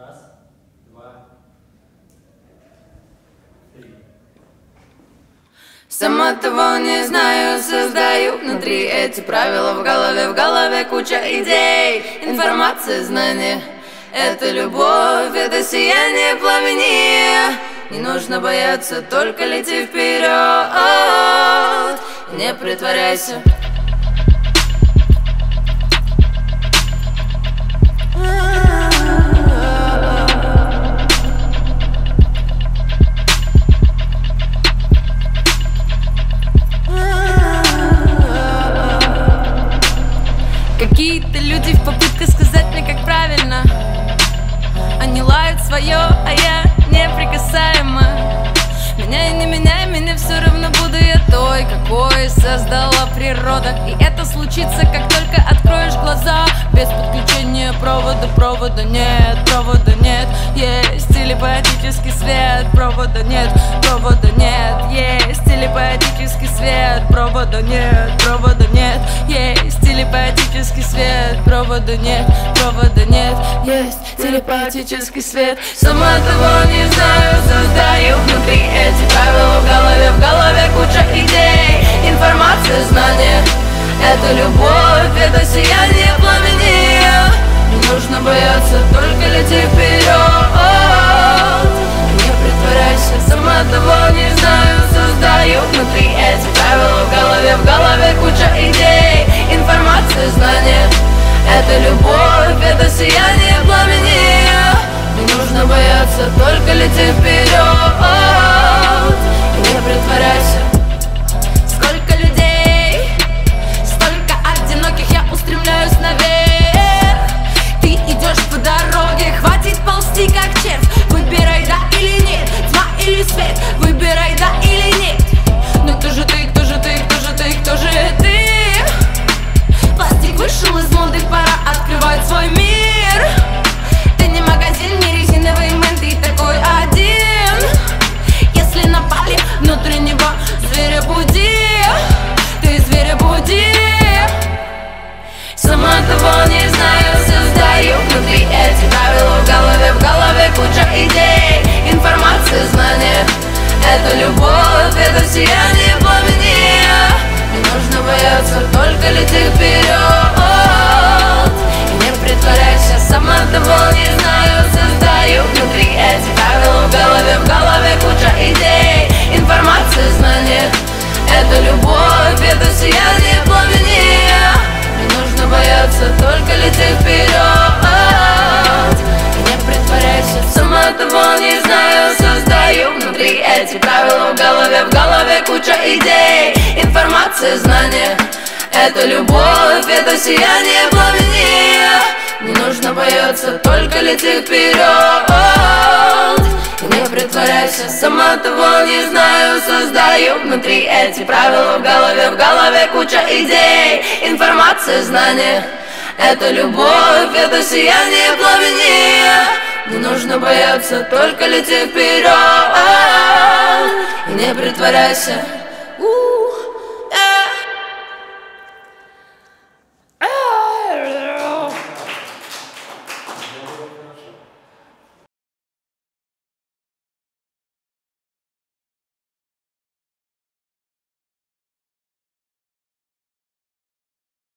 Раз, два, три. Сама того не знаю, создаю внутри эти правила В голове, в голове куча идей Информация, знания. Это любовь, это сияние пламени. Не нужно бояться, только лети вперед Не притворяйся той, какой создала природа. И это случится, как только откроешь глаза. Без подключения провода, провода нет, провода нет. Есть телепатический свет, провода нет, провода нет. Есть телепатический свет, провода нет, провода нет. Есть телепатический свет, провода нет, провода нет. Есть телепатический свет. Сама того не знаю, создаю внутри эти правила В голове, в голове это сияние пламени. Не нужно бояться, только лети вперед того не знаю, создаю внутри эти правила. В голове, в голове куча идей Информация, знания. Это любовь, это сияние пламени. Не нужно бояться, только лети вперед эти правила В голове, в голове куча идей. Информация, знания Это любовь, это сияние пламени Не нужно бояться, только лети вперед. И не притворяйся, сама того не знаю Создаю внутри эти правила В голове, в голове куча идей. Информация, знания Это любовь, это сияние пламени Не нужно бояться, только лети вперед притворяйся